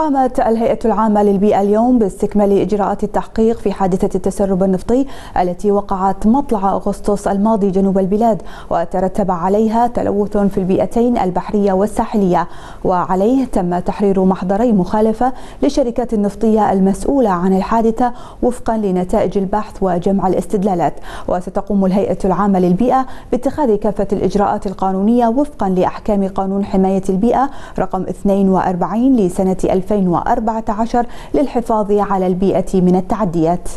قامت الهيئة العامة للبيئة اليوم باستكمال إجراءات التحقيق في حادثة التسرب النفطي التي وقعت مطلع أغسطس الماضي جنوب البلاد وترتب عليها تلوث في البيئتين البحرية والساحلية. وعليه تم تحرير محضري مخالفة للشركات النفطية المسؤولة عن الحادثة وفقا لنتائج البحث وجمع الاستدلالات. وستقوم الهيئة العامة للبيئة باتخاذ كافة الإجراءات القانونية وفقا لأحكام قانون حماية البيئة رقم 42 لسنة 2014 للحفاظ على البيئة من التعديات.